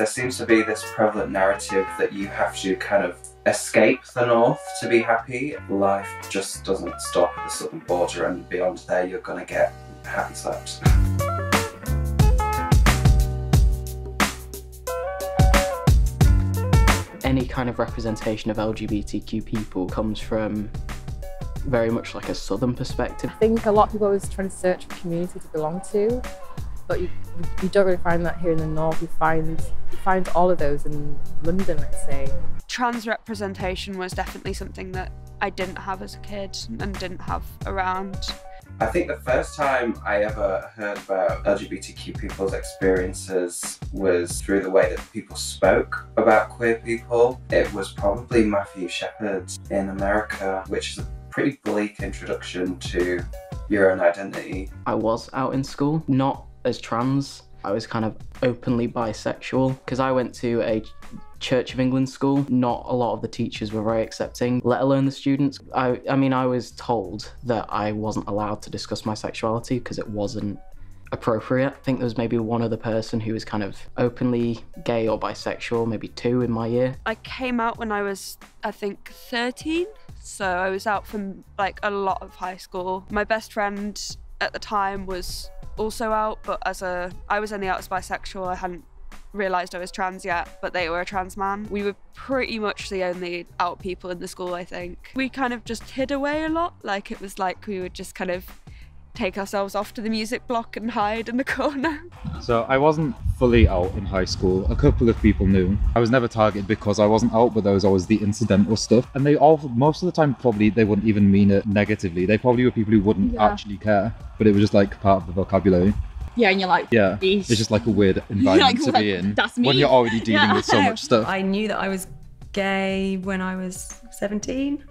There seems to be this prevalent narrative that you have to kind of escape the north to be happy. Life just doesn't stop at the southern border and beyond there you're gonna get happy slaps. Any kind of representation of LGBTQ people comes from very much like a southern perspective. I think a lot of people are always trying to search for community to belong to, but you, you don't really find that here in the north. You find you find all of those in London, let's say. Trans representation was definitely something that I didn't have as a kid and didn't have around. I think the first time I ever heard about LGBTQ people's experiences was through the way that people spoke about queer people. It was probably Matthew Shepard in America, which is a pretty bleak introduction to your own identity. I was out in school, not as trans. I was kind of openly bisexual because I went to a Church of England school. Not a lot of the teachers were very accepting, let alone the students. I, I mean, I was told that I wasn't allowed to discuss my sexuality because it wasn't appropriate. I think there was maybe one other person who was kind of openly gay or bisexual, maybe two in my year. I came out when I was, I think, 13. So I was out from like a lot of high school. My best friend at the time was also out, but as a, I was only out as bisexual. I hadn't realised I was trans yet, but they were a trans man. We were pretty much the only out people in the school, I think. We kind of just hid away a lot. Like it was like we would just kind of take ourselves off to the music block and hide in the corner. So I wasn't fully out in high school. A couple of people knew. I was never targeted because I wasn't out, but there was always the incidental stuff. And they all, most of the time, probably they wouldn't even mean it negatively. They probably were people who wouldn't Yeah. actually care, but it was just like part of the vocabulary. Yeah, and you're like, Yeah, Eesh. it's just like a weird environment like, to be in that's when you're already dealing Yeah. with so much stuff. I knew that I was gay when I was 17,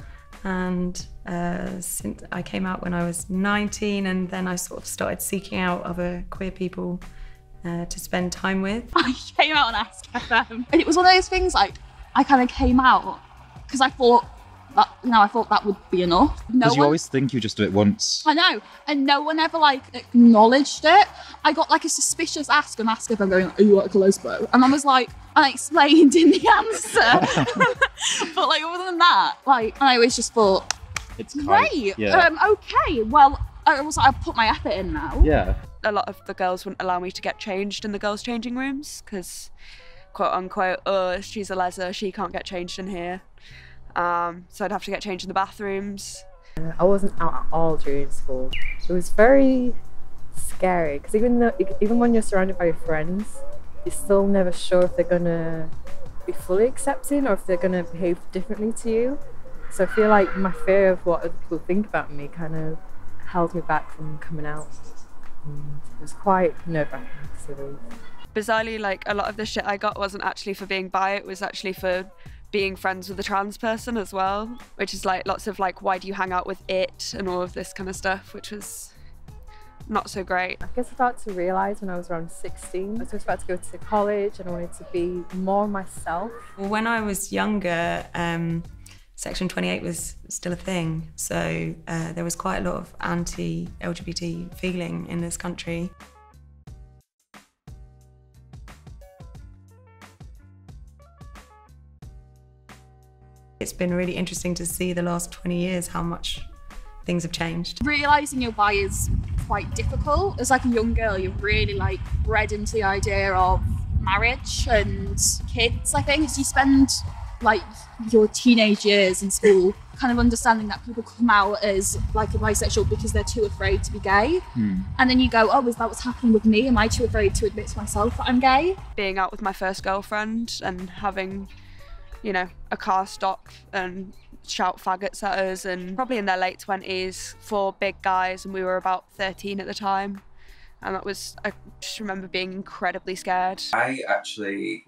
and uh, since I came out when I was 19, and then I sort of started seeking out other queer people uh, to spend time with. I came out on Ask FM. And it was one of those things like I kind of came out because I thought that you know I thought that would be enough. No Because you one, always think you just do it once. I know, and no one ever like acknowledged it. I got like a suspicious ask on Ask FM going, "Are you like a lesbo?" And I was like, I explained in the answer, but like other than that, like I always just thought, It's kind great, yeah. um, okay, well. I was like, I put my effort in now. yeah. a lot of the girls wouldn't allow me to get changed in the girls' changing rooms because, quote unquote, oh, she's a leser, she can't get changed in here. Um, so I'd have to get changed in the bathrooms. I wasn't out at all during school. It was very scary because even though, even when you're surrounded by your friends, you're still never sure if they're gonna be fully accepting or if they're gonna behave differently to you. So I feel like my fear of what other people think about me kind of held me back from coming out. And it was quite nerve-wracking to say the least. Bizarrely, like a lot of the shit I got wasn't actually for being bi, it was actually for being friends with a trans person as well, which is like lots of like, why do you hang out with it and all of this kind of stuff, which was not so great. I guess I started to realise when I was around 16, I was just about to go to college and I wanted to be more myself. Well, when I was younger, um, Section 28 was still a thing. So uh, there was quite a lot of anti LGBT feeling in this country. It's been really interesting to see the last 20 years how much things have changed. realizing your bi is quite difficult. As like a young girl, you're really like bred into the idea of marriage and kids. I think as you spend like your teenage years in school, kind of understanding that people come out as like a bisexual because they're too afraid to be gay, hmm. and then you go, oh, is that what's happening with me? Am I too afraid to admit to myself that I'm gay? being out with my first girlfriend and having, you know, a car stop and shout faggots at us, and probably in their late 20s, four big guys, and we were about 13 at the time. And that was, I just remember being incredibly scared. I actually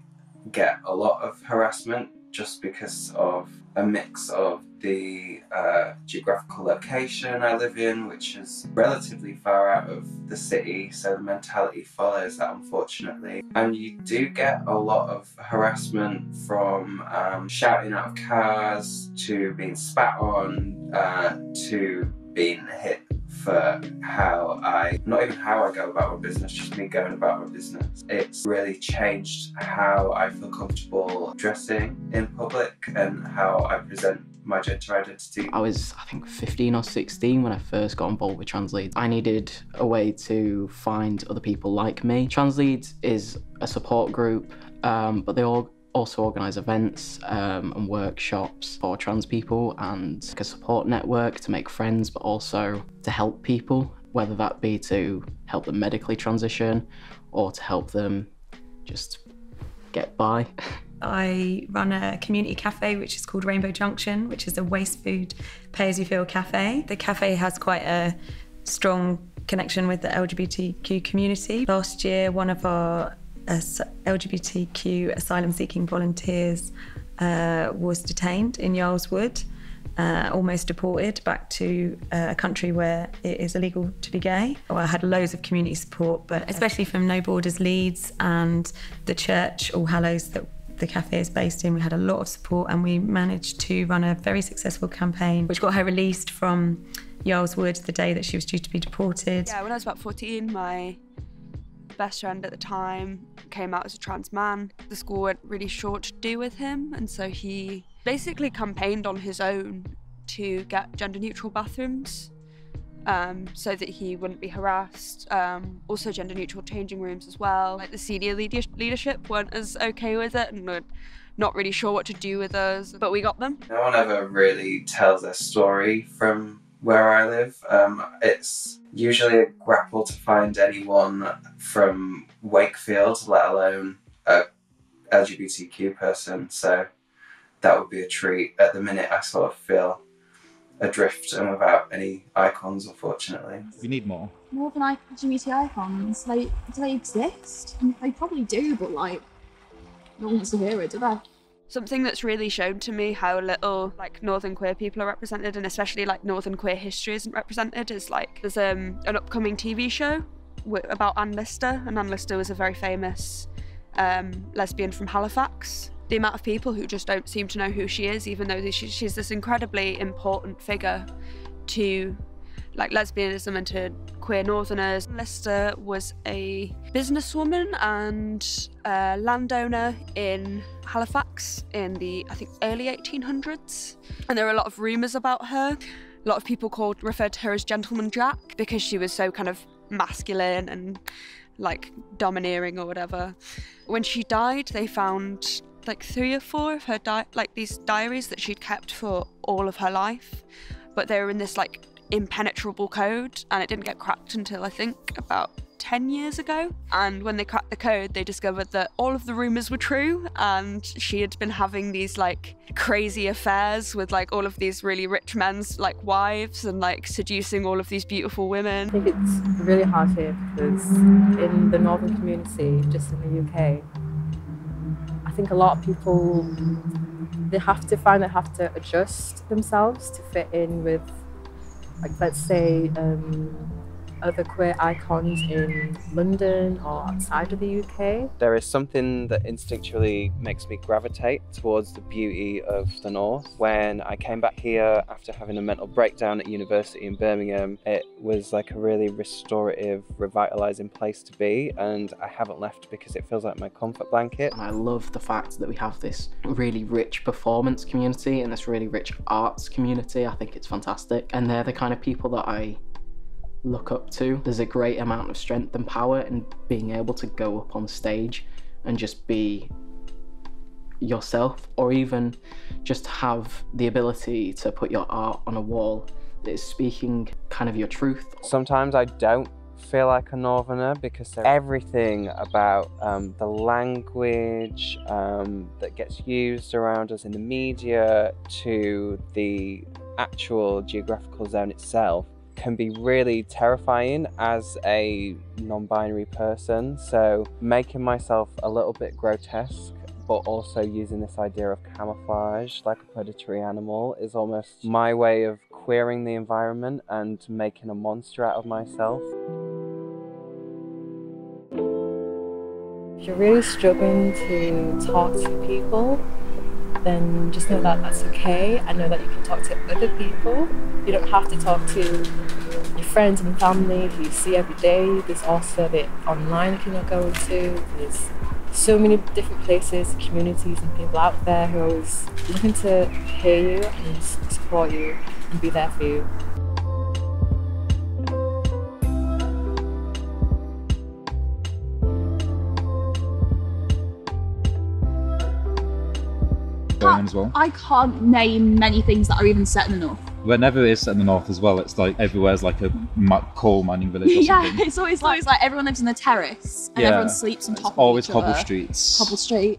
get a lot of harassment just because of a mix of the uh, geographical location I live in, which is relatively far out of the city, so the mentality follows that unfortunately. And you do get a lot of harassment from um, shouting out of cars to being spat on uh, to being hit for how I, not even how I go about my business, just me going about my business. It's really changed how I feel comfortable dressing in public and how I present my gender identity. I was, I think, 15 or 16 when I first got involved with Trans Leeds. I needed a way to find other people like me. Trans Leeds is a support group, um, but they all also organise events um, and workshops for trans people and a support network to make friends, but also to help people, whether that be to help them medically transition or to help them just get by. I run a community cafe which is called Rainbow Junction, which is a waste food pay as you feel cafe. The cafe has quite a strong connection with the LGBTQ community. Last year, one of our uh, LGBTQ asylum seeking volunteers uh, was detained in Yarl's Wood. Uh, almost deported back to uh, a country where it is illegal to be gay. Well, I had loads of community support, but especially from No Borders Leeds and the church All Hallows that the cafe is based in. We had a lot of support and we managed to run a very successful campaign which got her released from Yarl's Wood the day that she was due to be deported. Yeah, when I was about 14, my best friend at the time came out as a trans man. The school went really short to do with him, and so he basically campaigned on his own to get gender neutral bathrooms um, so that he wouldn't be harassed. Um, also, gender neutral changing rooms as well. Like the senior leadership weren't as okay with it and were not really sure what to do with us, but we got them. No one ever really tells their story from where I live. Um, it's usually a grapple to find anyone from Wakefield, let alone a LGBTQ person. So that would be a treat. At the minute, I sort of feel adrift and without any icons, unfortunately. We need more. More than LGBT icons. Like, do they exist? They probably do, but like, no one wants to hear it, do they? Something that's really shown to me how little like northern queer people are represented, and especially like northern queer history isn't represented, is like there's um, an upcoming TV show about Anne Lister, and Anne Lister was a very famous um, lesbian from Halifax the amount of people who just don't seem to know who she is, even though she's this incredibly important figure to like lesbianism and to queer northerners. Lister was a businesswoman and a landowner in Halifax in the I think early 1800s, and there were a lot of rumours about her. A lot of people called referred to her as Gentleman Jack because she was so kind of masculine and like domineering or whatever. When she died, they found like three or four of her di- like these diaries that she'd kept for all of her life, but they were in this like impenetrable code, and it didn't get cracked until I think about 10 years ago. And when they cracked the code, they discovered that all of the rumors were true, and she had been having these like crazy affairs with like all of these really rich men's like wives and like seducing all of these beautiful women. I think it's really hard here because in the northern community, just in the UK, think a lot of people they have to find they have to adjust themselves to fit in with like let's say um, other queer icons in London or outside of the UK. There is something that instinctually makes me gravitate towards the beauty of the North. When I came back here after having a mental breakdown at university in Birmingham, it was like a really restorative, revitalizing place to be, and I haven't left because it feels like my comfort blanket. And I love the fact that we have this really rich performance community and this really rich arts community. I think it's fantastic, and they're the kind of people that I look up to. There's a great amount of strength and power in being able to go up on stage and just be yourself, or even just have the ability to put your art on a wall that is speaking kind of your truth. Sometimes I don't feel like a northerner because everything about um, the language um, that gets used around us in the media to the actual geographical zone itself can be really terrifying as a non binary person. So, making myself a little bit grotesque, but also using this idea of camouflage like a predatory animal is almost my way of queering the environment and making a monster out of myself. You're really struggling to talk to people, then just know that that's okay I know that you can talk to other people. You don't have to talk to your friends and family who you see every day. There's also the online you can go to. There's so many different places, communities, and people out there who are always looking to hear you and support you and be there for you. As well. I can't name many things that are even set in the north. Whenever it is set in the north as well, it's like everywhere's like a coal mining village or yeah, something. it's always always like everyone lives in the terrace and Yeah. everyone sleeps on It's top always of each cobble other. streets. Cobble street.